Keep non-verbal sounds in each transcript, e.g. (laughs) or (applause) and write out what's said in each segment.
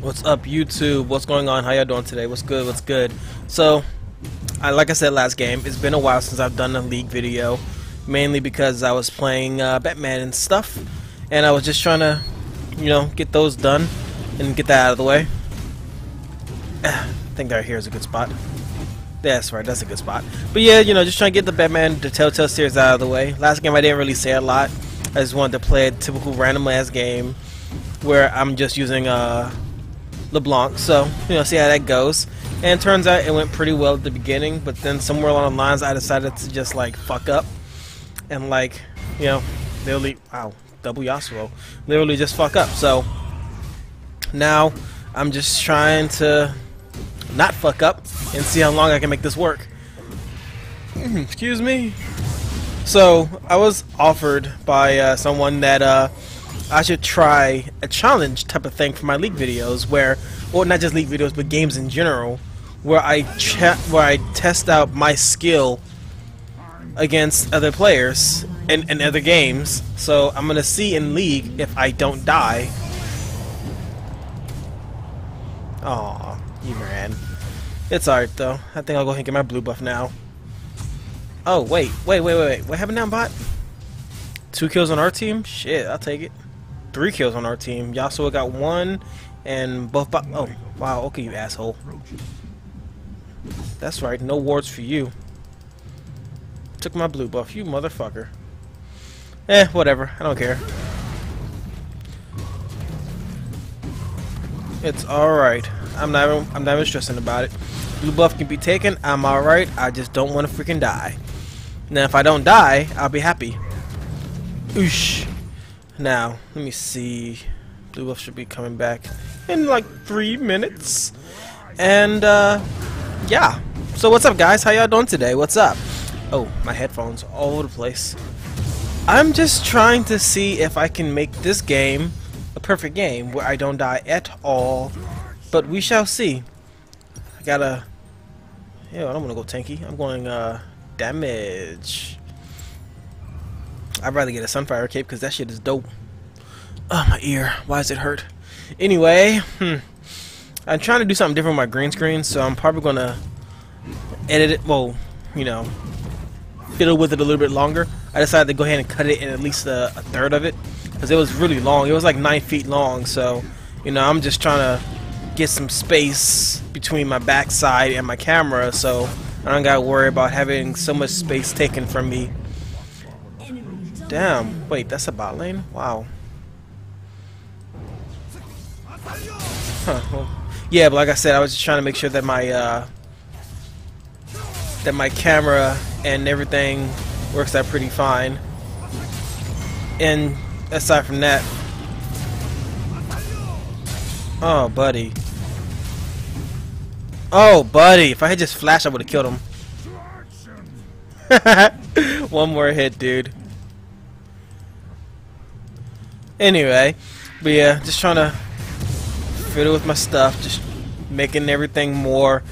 What's up, YouTube? What's going on? How y'all doing today? What's good? What's good? So, I, like I said last game, it's been a while since I've done a League video, mainly because I was playing uh, Batman and stuff, and I was just trying to, you know, get those done and get that out of the way. (sighs) I think right here is a good spot. That's right, that's a good spot. But yeah, you know, just trying to get the Batman, the Telltale series out of the way. Last game I didn't really say a lot. I just wanted to play a typical random ass game where I'm just using uh, LeBlanc. So, you know, see how that goes. And turns out it went pretty well at the beginning, but then somewhere along the lines I decided to just like fuck up. And like, you know, literally, wow, double Yasuo. Literally just fuck up. So, now I'm just trying to not fuck up and see how long I can make this work. (clears throat) Excuse me. So I was offered by uh, someone that uh, I should try a challenge type of thing for my league videos, where, or not just league videos, but games in general, where I where I test out my skill against other players in, in other games. So I'm gonna see in league if I don't die. Aw, you ran. It's alright though. I think I'll go ahead and get my blue buff now. Oh, wait, wait, wait, wait, wait. What happened down bot? Two kills on our team? Shit, I'll take it. Three kills on our team. Yasuo got one, and Buff. bot. Oh, wow, okay, you asshole. That's right, no wards for you. Took my blue buff, you motherfucker. Eh, whatever, I don't care. It's alright. I'm not I'm not even stressing about it. Blue buff can be taken, I'm alright, I just don't want to freaking die. Now if I don't die, I'll be happy. Oosh. Now, let me see. Blue buff should be coming back in like three minutes. And uh yeah. So what's up guys? How y'all doing today? What's up? Oh, my headphones all over the place. I'm just trying to see if I can make this game a perfect game where I don't die at all. But we shall see. I gotta yeah, I don't want to go tanky. I'm going uh, damage. I'd rather get a Sunfire Cape because that shit is dope. Oh, my ear. Why does it hurt? Anyway, hmm. I'm trying to do something different with my green screen, so I'm probably going to edit it, well, you know, fiddle with it a little bit longer. I decided to go ahead and cut it in at least a, a third of it because it was really long. It was like 9 feet long, so, you know, I'm just trying to get some space between my backside and my camera so I don't gotta worry about having so much space taken from me. Damn, wait, that's a bot lane? Wow. (laughs) Yeah, but like I said, I was just trying to make sure that my, uh, that my camera and everything works out pretty fine. And aside from that, oh, buddy. Oh, buddy. If I had just flashed, I would have killed him. (laughs) One more hit, dude. Anyway, but yeah, just trying to fiddle with my stuff, just making everything more,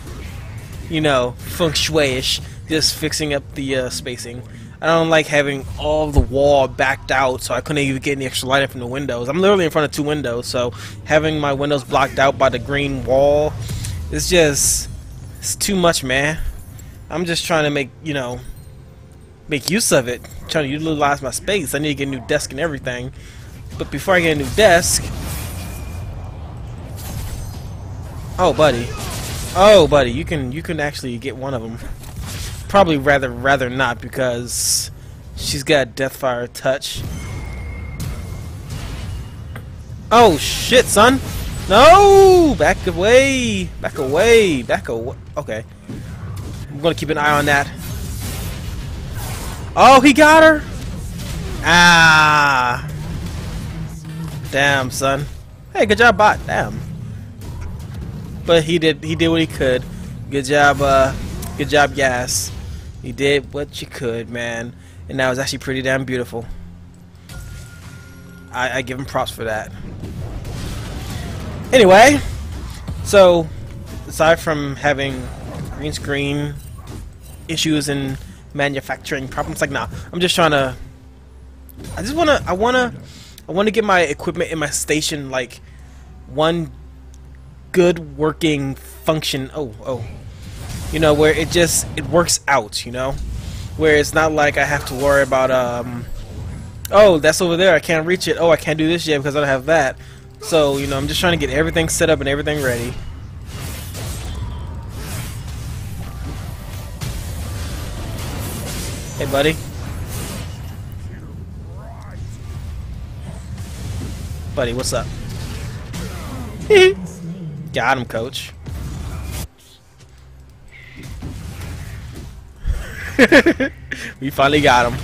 you know, feng shui-ish, just fixing up the uh, spacing. I don't like having all the wall backed out, so I couldn't even get any extra light in from the windows. I'm literally in front of two windows, so having my windows blocked out by the green wall it's just it's too much, man. I'm just trying to make you know make use of it. I'm trying to utilize my space. I need to get a new desk and everything. But before I get a new desk, oh buddy, oh buddy, you can you can actually get one of them. Probably rather rather not because she's got Deathfire touch. Oh shit, son! No! Back away! Back away! Back away! Okay. I'm gonna keep an eye on that. Oh, he got her! Ah! Damn, son. Hey, good job, bot. Damn. But he did he did what he could. Good job, uh good job, Yas. He did what you could, man. And that was actually pretty damn beautiful. I, I give him props for that. Anyway, so aside from having green screen issues and manufacturing problems, like nah, I'm just trying to. I just wanna. I wanna. I wanna get my equipment in my station like one good working function. Oh, oh. You know, where it just, it works out, you know? Where it's not like I have to worry about, um, oh, that's over there, I can't reach it. Oh, I can't do this yet because I don't have that. So, you know, I'm just trying to get everything set up and everything ready. Hey, buddy. Buddy, what's up? (laughs) Got him, coach. (laughs) we finally got him.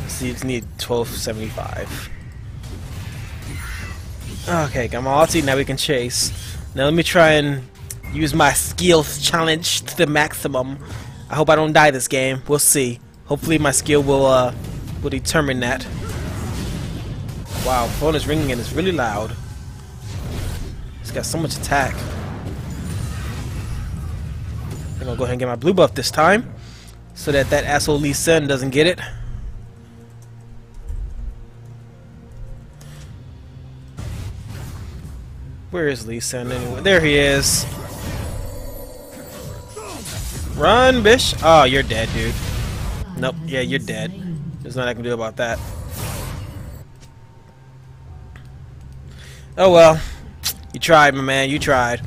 Let's see, it's need 1275. Okay, got my ulti, now we can chase. Now let me try and use my skills challenge to the maximum. I hope I don't die this game. We'll see. Hopefully my skill will uh will determine that. Wow, phone is ringing and it's really loud. It's got so much attack. I'm gonna go ahead and get my blue buff this time, so that that asshole Lee Sin doesn't get it. Where is Lee Sin anyway? There he is. Run, bish! Oh, you're dead, dude. Nope, yeah, you're dead. There's nothing I can do about that. Oh well. You tried, my man, you tried.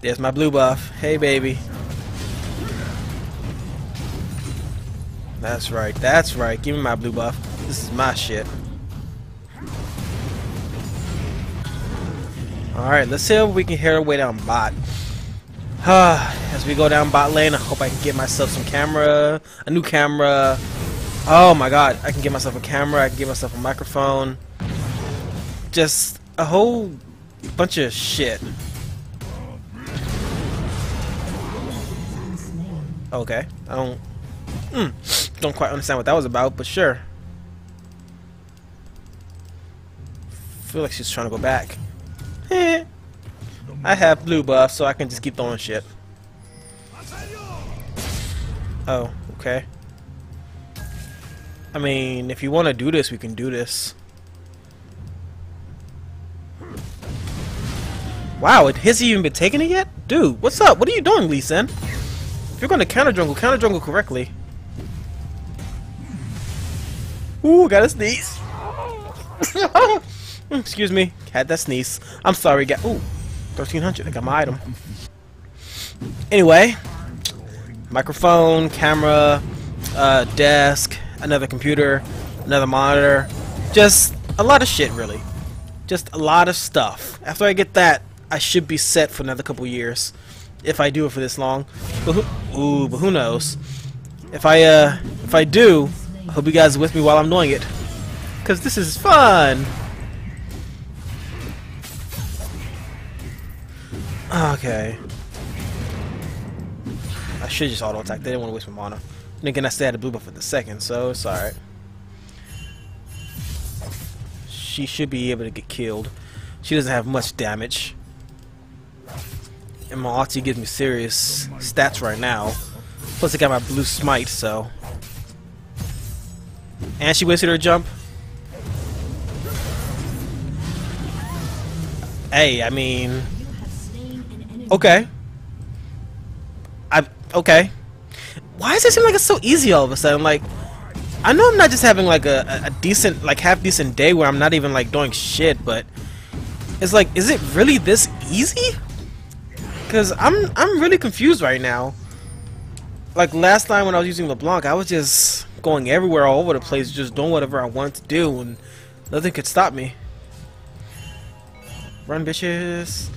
There's my blue buff. Hey, baby. That's right, that's right. Give me my blue buff. This is my shit. Alright, let's see if we can hear our way down bot. (sighs) As we go down bot lane, I hope I can get myself some camera, a new camera. Oh my god, I can get myself a camera, I can get myself a microphone. Just a whole bunch of shit. Okay, I don't, mm, don't quite understand what that was about, but sure. feel like she's trying to go back. (laughs) I have blue buff, so I can just keep throwing shit. Oh, okay. I mean, if you want to do this, we can do this. Wow, it has he even been taking it yet? Dude, what's up? What are you doing, Lee Sin? If you're going to counter jungle, counter jungle correctly. Ooh, got a sneeze. (laughs) Excuse me, had that sneeze. I'm sorry, got ooh, 1300. I got my item. Anyway, microphone, camera, uh, desk, another computer, another monitor, just a lot of shit, really. Just a lot of stuff. After I get that, I should be set for another couple years, if I do it for this long. But who, ooh, but who knows? If I uh, if I do, I hope you guys are with me while I'm doing it, cause this is fun. Okay. I should just auto attack. They didn't want to waste my mana. And again, I still had a blue buff for the second, so it's alright. She should be able to get killed. She doesn't have much damage. And my ulti gives me serious stats right now. Plus I got my blue smite, so... And she wasted her jump. Hey, I mean... Okay. I okay. Why does it seem like it's so easy all of a sudden? Like, I know I'm not just having like a, a decent, like half decent day where I'm not even like doing shit, but it's like, is it really this easy? Cause I'm I'm really confused right now. Like last time when I was using LeBlanc, I was just going everywhere all over the place, just doing whatever I wanted to do, and nothing could stop me. Run, bitches.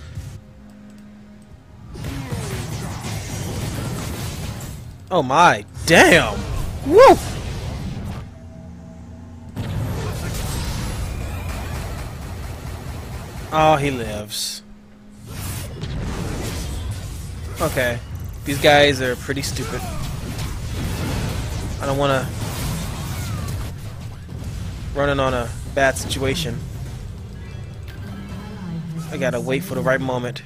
Oh my, damn! Woo! Oh, he lives. Okay. These guys are pretty stupid. I don't want to running on a bad situation. I gotta wait for the right moment.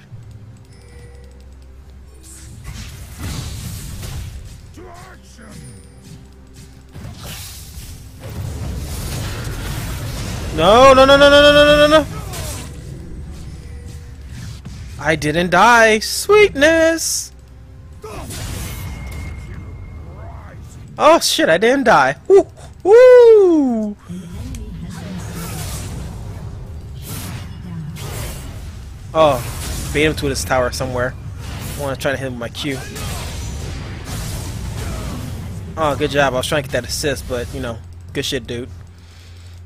No, no, no, no, no, no, no, no, no. I didn't die. Sweetness. Oh shit, I didn't die. Woo! Woo! Oh, bait him to this tower somewhere. I want to try to hit him with my Q. Oh, good job. I was trying to get that assist, but, you know, good shit, dude.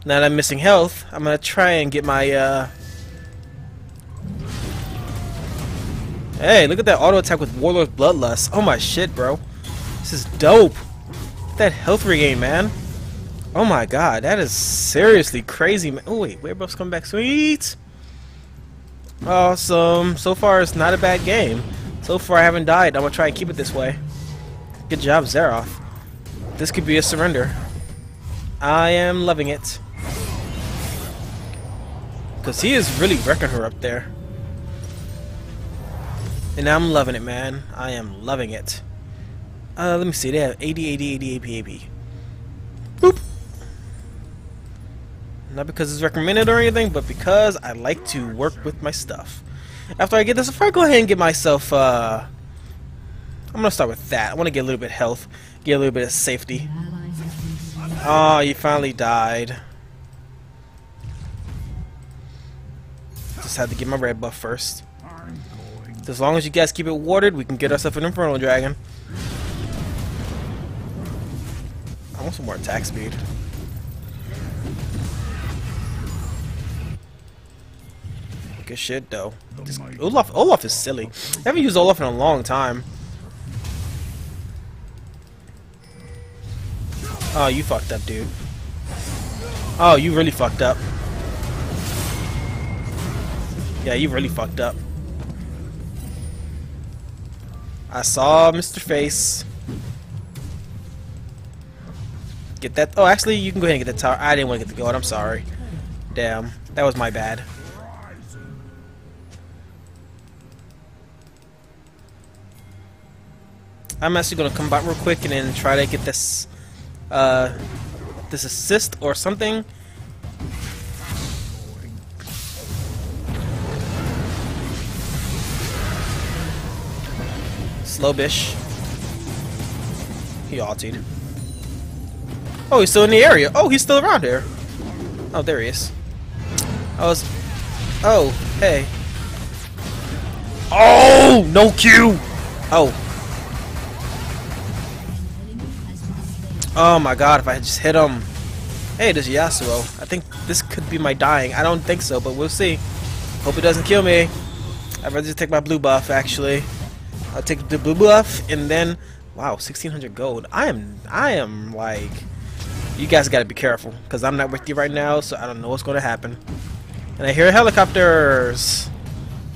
Now that I'm missing health, I'm going to try and get my, uh... Hey, look at that auto attack with Warlord's Bloodlust. Oh my shit, bro. This is dope. That health regain, man. Oh my god, that is seriously crazy, man. Oh wait, Werewolf's coming back. Sweet! Awesome. So far, it's not a bad game. So far, I haven't died. I'm gonna try and keep it this way. Good job, Xerath. This could be a surrender. I am loving it. Because he is really wrecking her up there. And I'm loving it, man. I am loving it. Uh, let me see. They have AD, AD, AD, AP, AP. Boop. Not because it's recommended or anything, but because I like to work with my stuff. After I get this, if I go ahead and get myself, uh... I'm gonna start with that. I want to get a little bit health, get a little bit of safety. Oh, you finally died. Just had to get my red buff first. As long as you guys keep it watered, we can get ourselves an Infernal Dragon. I want some more attack speed. Good shit, though. This, oh Olaf, Olaf is silly. I haven't used Olaf in a long time. Oh, you fucked up, dude. Oh, you really fucked up. Yeah, you really fucked up. I saw Mr. Face. Get that. Oh, actually, you can go ahead and get the tower. I didn't want to get the gold. I'm sorry. Damn. That was my bad. I'm actually going to come back real quick and then try to get this uh, this assist or something. Slow bish. He ulted. Oh, he's still in the area. Oh, he's still around here. Oh, there he is. I was... Oh, hey. Oh, no Q! Oh. Oh my god, if I just hit him. Hey, there's Yasuo. I think this could be my dying. I don't think so, but we'll see. Hope it doesn't kill me. I'd rather just take my blue buff, actually. I'll take the blue buff, and then... Wow, 1600 gold. I am... I am, like... You guys gotta be careful, because I'm not with you right now, so I don't know what's gonna happen. And I hear helicopters!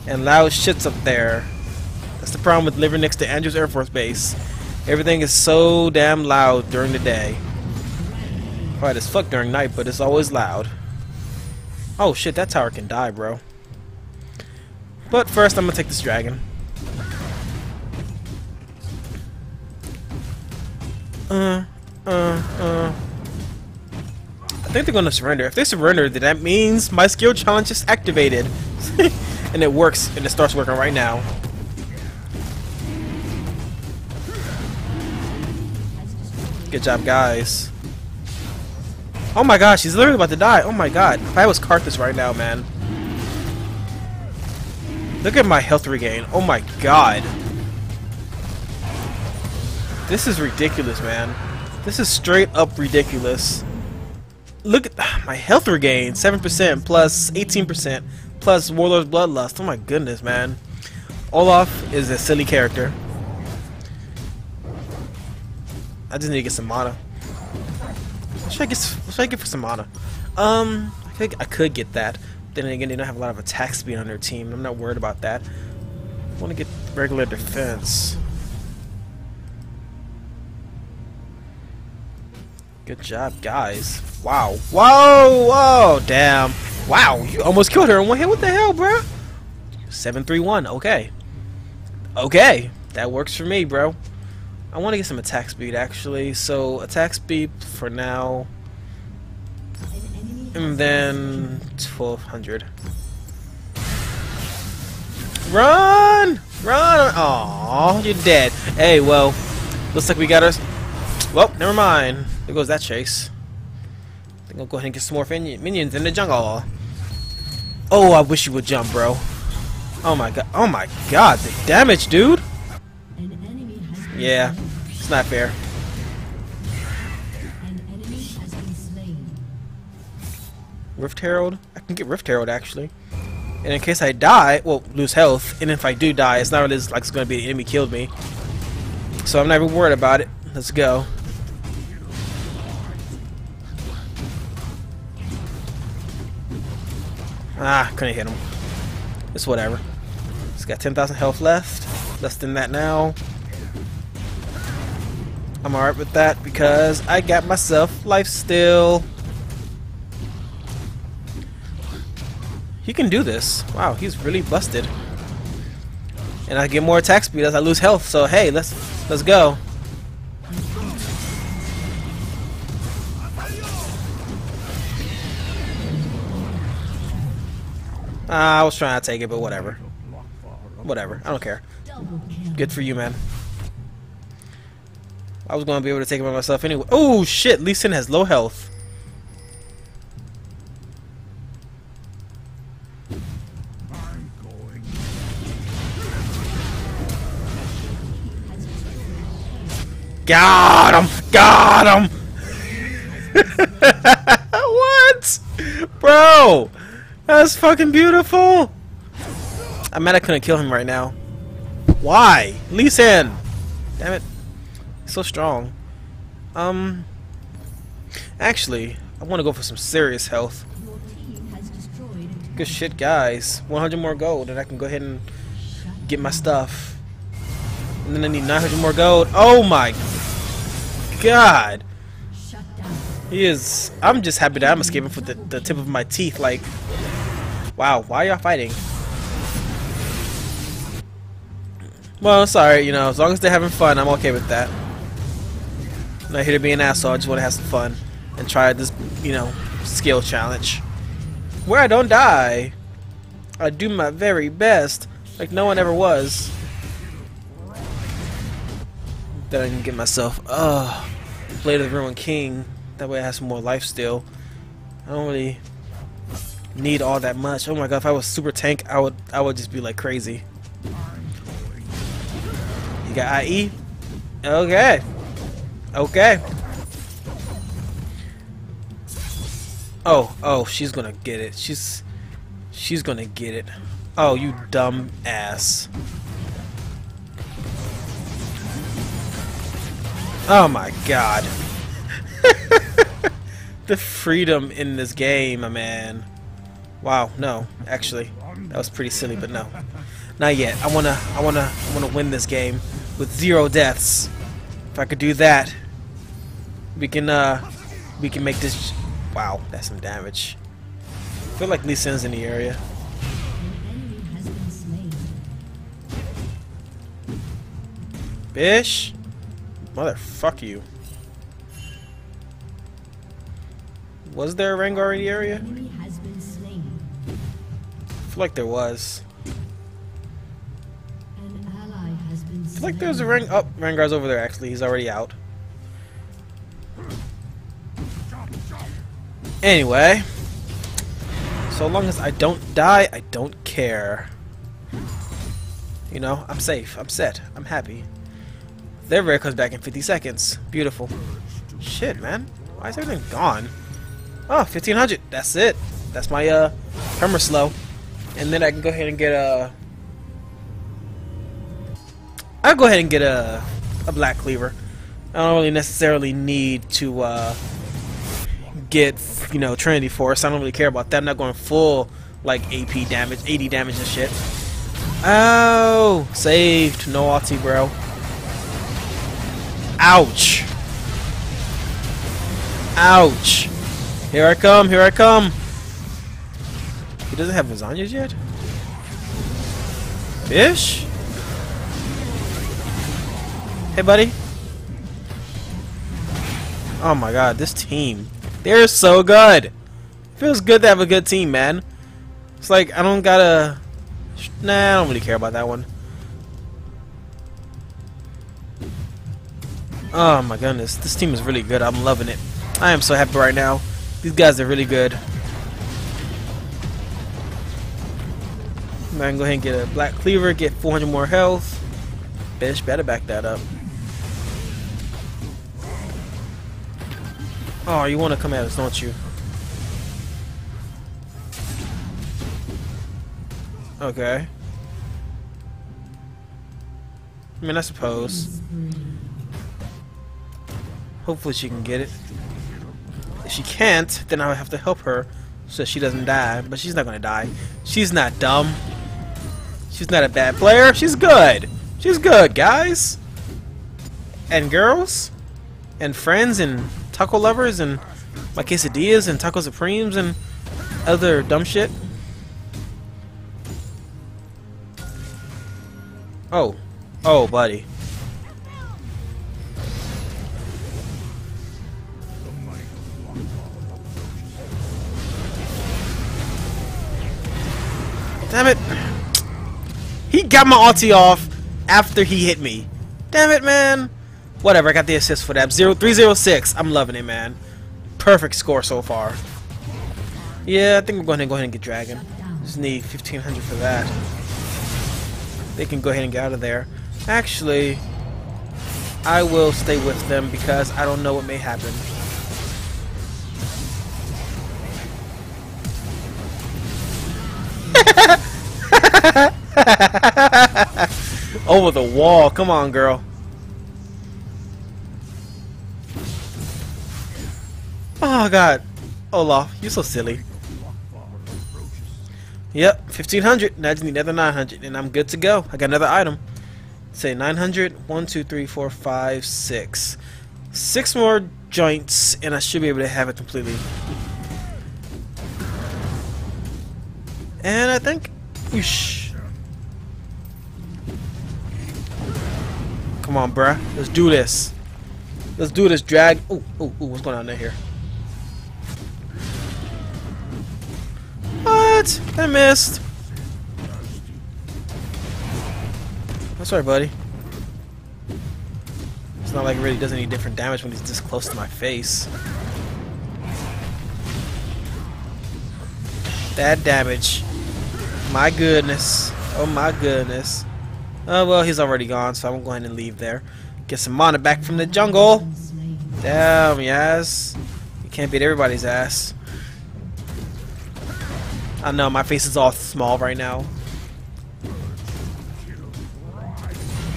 And loud shits up there. That's the problem with living next to Andrews Air Force Base. Everything is so damn loud during the day. Quiet as fuck during night, but it's always loud. Oh shit, that tower can die, bro. But first, I'm gonna take this dragon. Uh, uh, uh. I think they're gonna surrender. If they surrender, then that means my skill challenge is activated. (laughs) and it works, and it starts working right now. Good job, guys. Oh my gosh, he's literally about to die. Oh my god. If I was Karthus right now, man. Look at my health regain. Oh my god. This is ridiculous, man. This is straight up ridiculous. Look at my health regain. 7% plus 18% plus Warlord's Bloodlust. Oh my goodness, man. Olaf is a silly character. I just need to get some mana. What should I get? Should I get for some mana? Um, I think I could get that. Then again, they don't have a lot of attack speed on their team. I'm not worried about that. I want to get regular defense. Good job, guys. Wow. Whoa! Whoa! Damn. Wow, you almost killed her in one hit. What the hell, bro? 731. Okay. Okay. That works for me, bro. I want to get some attack speed actually. So attack speed for now, and then 1200. Run! Run! Aw, you're dead. Hey, well, looks like we got us. Well, never mind. There goes that chase. I think I'll go ahead and get some more minions in the jungle. Oh, I wish you would jump, bro. Oh my god. Oh my god, the damage, dude. Yeah, it's not fair. Rift Herald? I can get Rift Herald actually. And in case I die, well, lose health, and if I do die, it's not really like it's going to be the enemy killed me. So I'm not even worried about it. Let's go. Ah, couldn't hit him. It's whatever. It's got 10,000 health left. Less than that now. I'm alright with that because I got myself lifesteal. He can do this. Wow, he's really busted. And I get more attack speed as I lose health. So hey, let's let's go. Uh, I was trying to take it, but whatever. Whatever. I don't care. Good for you, man. I was going to be able to take it by myself anyway. Oh, shit. Lee Sin has low health. Got him! Got him! (laughs) what? Bro! That's fucking beautiful! I'm mad I couldn't kill him right now. Why? Lee Sin! Damn it. He's so strong. Um... Actually, I want to go for some serious health. Good shit, guys. 100 more gold, and I can go ahead and get my stuff. And then I need 900 more gold. Oh my god! He is... I'm just happy that I'm escaping with the, the tip of my teeth. Like, wow, why are y'all fighting? Well, sorry, you know, as long as they're having fun, I'm okay with that. I'm not here to be an asshole, I just want to have some fun. And try this, you know, skill challenge. Where I don't die. I do my very best, like no one ever was that I can get myself. Uh, Blade of the Ruined King. That way I have some more lifesteal. I don't really need all that much. Oh my god, if I was super tank, I would I would just be like crazy. You got IE? Okay. Okay. Oh, oh, she's gonna get it. She's she's gonna get it. Oh, you dumb ass. Oh my god. (laughs) the freedom in this game, man. Wow, no, actually. That was pretty silly, but no. Not yet. I wanna I wanna I wanna win this game with zero deaths. If I could do that, we can uh we can make this wow, that's some damage. I feel like Lee Sin's in the area. Bish? Motherfuck you. Was there a Rengar in the area? Feel like there was. I feel like there's a Reng- oh, Rengar's over there actually, he's already out. Anyway. So long as I don't die, I don't care. You know, I'm safe, I'm set, I'm happy. Their rare comes back in 50 seconds. Beautiful. Shit, man. Why is everything gone? Oh, 1500. That's it. That's my uh, Perma slow. And then I can go ahead and get a... I'll go ahead and get a, a Black Cleaver. I don't really necessarily need to uh, get, you know, Trinity Force. I don't really care about that. I'm not going full, like, AP damage, AD damage and shit. Oh, saved. No ulti, bro. Ouch. Ouch. Here I come, here I come. He doesn't have lasagnas yet? Fish? Hey, buddy. Oh my god, this team. They're so good. Feels good to have a good team, man. It's like, I don't gotta... Nah, I don't really care about that one. Oh my goodness, this team is really good. I'm loving it. I am so happy right now. These guys are really good. Man, go ahead and get a Black Cleaver, get 400 more health. Bitch, better back that up. Oh, you want to come at us, don't you? Okay. I mean, I suppose. Hopefully she can get it. If she can't, then I'll have to help her so she doesn't die. But she's not gonna die. She's not dumb. She's not a bad player. She's good. She's good, guys. And girls. And friends and taco lovers and my quesadillas and taco supremes and other dumb shit. Oh. Oh, buddy. Damn it. Got my ulti off after he hit me. Damn it, man. Whatever, I got the assist for that. 0306. I'm loving it, man. Perfect score so far. Yeah, I think we're going to go ahead and get Dragon. Just need 1500 for that. They can go ahead and get out of there. Actually, I will stay with them because I don't know what may happen. (laughs) Over the wall. Come on, girl. Oh, God. Olaf, you're so silly. Yep, 1500. Now I just need another 900, and I'm good to go. I got another item. Say 900. 1, 2, 3, 4, 5, 6. Six more joints, and I should be able to have it completely. And I think Whoosh. Come on, bruh. Let's do this. Let's do this, drag. Oh, oh, oh, what's going on in here? What? I missed. I'm sorry, buddy. It's not like it really does any different damage when he's this close to my face. That damage. My goodness. Oh my goodness. Oh well, he's already gone, so I'm going to leave there. Get some mana back from the jungle. Damn, yes. You can't beat everybody's ass. I know, my face is all small right now.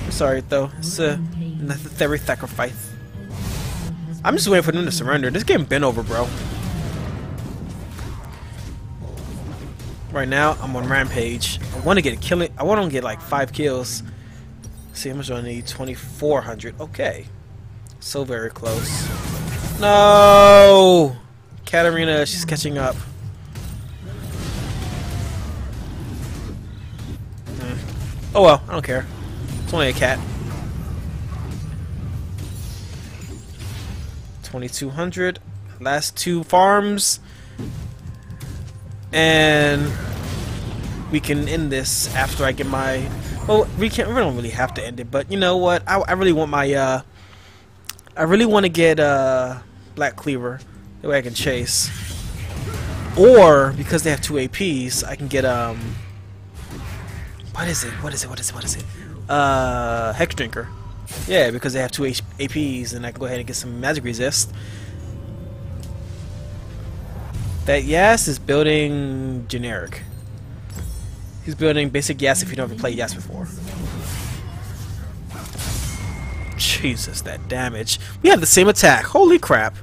I'm sorry, though. It's a necessary sacrifice. I'm just waiting for them to surrender. This game been over, bro. Right now, I'm on Rampage. I want to get a killing. I want to get like five kills. see how much I need? 2,400. Okay. So very close. No! Katarina, she's catching up. Hmm. Oh well, I don't care. It's only a cat. 2200. Last two farms and we can end this after I get my well we can't we don't really have to end it but you know what? I, I really want my uh I really want to get uh Black Cleaver that way I can chase. Or because they have two APs I can get um what is it? What is it? What is it? What is it? Uh Hexdrinker. Yeah because they have two H APs and I can go ahead and get some magic resist. That Yas is building generic. He's building basic Yes if you don't never played Yes before. Jesus, that damage. We have the same attack. Holy crap.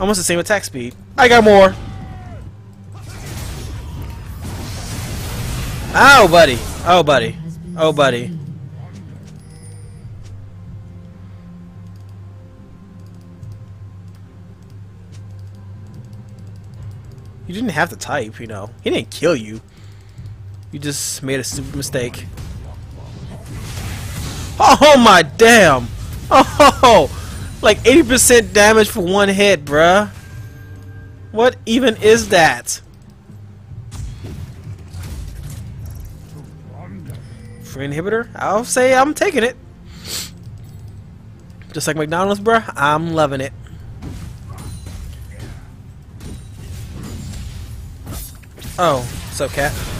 Almost the same attack speed. I got more. Oh, buddy. Oh, buddy. Oh, buddy. You didn't have to type, you know. He didn't kill you. You just made a stupid mistake. Oh my damn! Oh, like 80% damage for one hit, bruh. What even is that? Free inhibitor? I'll say I'm taking it. Just like McDonald's, bruh, I'm loving it. Oh, up, cat?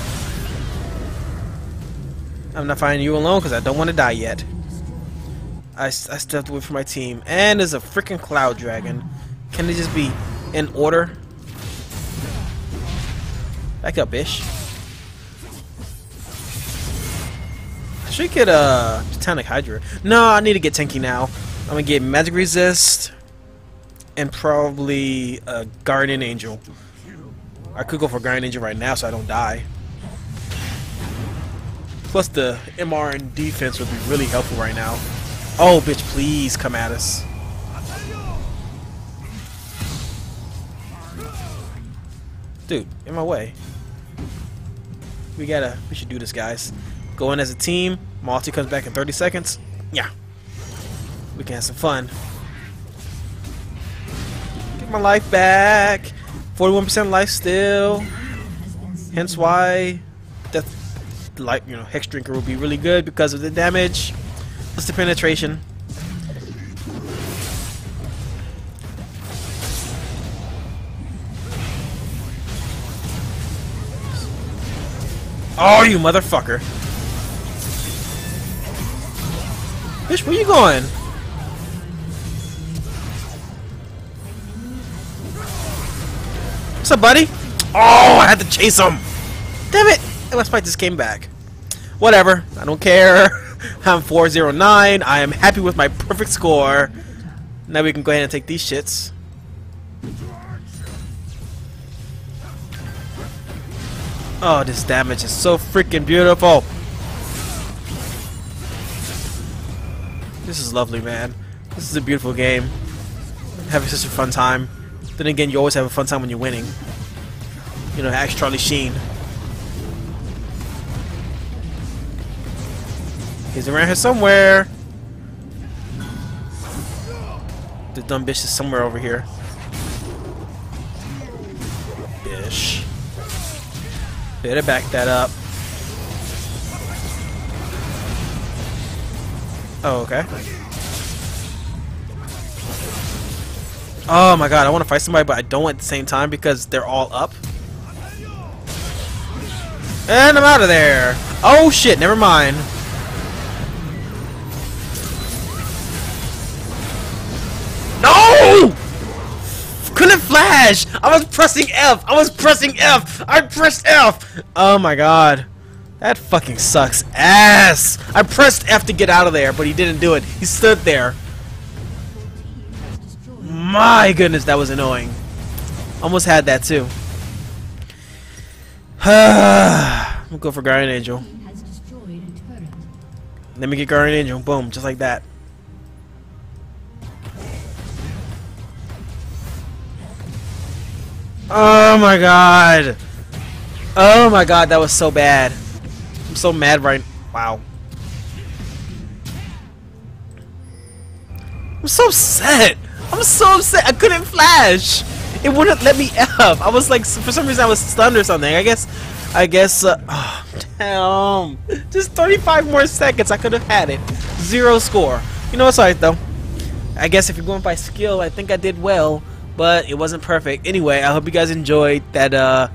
I'm not finding you alone because I don't want to die yet. I, I still have to wait for my team. And there's a freaking Cloud Dragon. Can they just be in order? Back up, Ish. I should get a Titanic Hydra. No, I need to get Tanky now. I'm gonna get Magic Resist and probably a Guardian Angel. I could go for Guardian Angel right now so I don't die. Plus the MR and defense would be really helpful right now. Oh, bitch, please come at us. Dude, in my way. We gotta, we should do this, guys. Go in as a team. Malty comes back in 30 seconds. Yeah. We can have some fun. Get my life back. 41% lifesteal. Hence why death like you know Hexdrinker will be really good because of the damage. Plus the penetration. Oh, you motherfucker. Bitch, where you going? What's up, buddy? Oh, I had to chase him. Damn it. Let's fight this game back. Whatever. I don't care. (laughs) I'm 409. I am happy with my perfect score. Now we can go ahead and take these shits. Oh, this damage is so freaking beautiful. This is lovely, man. This is a beautiful game. Having such a fun time. Then again, you always have a fun time when you're winning. You know, ask Charlie Sheen. He's around here somewhere. The dumb bitch is somewhere over here. Bish. Better back that up. Oh, okay. Oh my god, I want to fight somebody, but I don't at the same time because they're all up. And I'm out of there. Oh shit, never mind. I was pressing F! I was pressing F! I pressed F! Oh my god. That fucking sucks ass! I pressed F to get out of there, but he didn't do it. He stood there. My goodness, that was annoying. Almost had that too. (sighs) I'm gonna go for Guardian Angel. Let me get Guardian Angel. Boom, just like that. Oh my god. Oh my god, that was so bad. I'm so mad right Wow. I'm so upset. I'm so upset. I couldn't flash. It wouldn't let me up. I was like, for some reason I was stunned or something. I guess, I guess, uh, oh, (sighs) damn. Just 35 more seconds. I could have had it. Zero score. You know what's alright though. I guess if you're going by skill, I think I did well but it wasn't perfect. Anyway, I hope you guys enjoyed that, uh,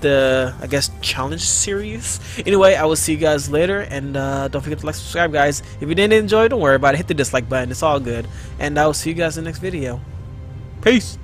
the, I guess, challenge series. Anyway, I will see you guys later, and uh, don't forget to like, subscribe, guys. If you didn't enjoy, don't worry about it. Hit the dislike button. It's all good. And I will see you guys in the next video. Peace.